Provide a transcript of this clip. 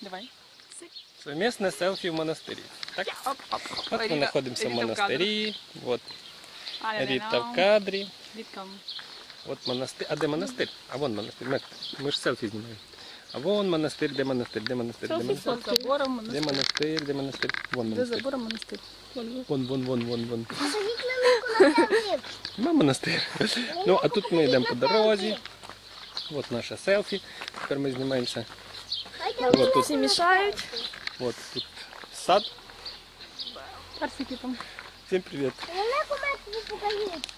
Давай. Совмісне селфі в монастирі. Так? От ми знаходимося в монастирі. От Ріта в кадрі. От монастир. А де монастир? А вон монастир. Ми, ми ж селфі знімаємо. А вон монастир, де монастир, де монастир, де монастир. За забором Де монастир. монастир, де монастир? Вон За монастир. забором монастир. Вон. Вон, вон, вон, вон, вон. Нема монастир. Ну, а тут ми йдемо по дорозі. От наше селфі. Тепер ми знімаємося. От тут, Всі мішають. от тут сад. Персики там. Всім привіт. Покажіть.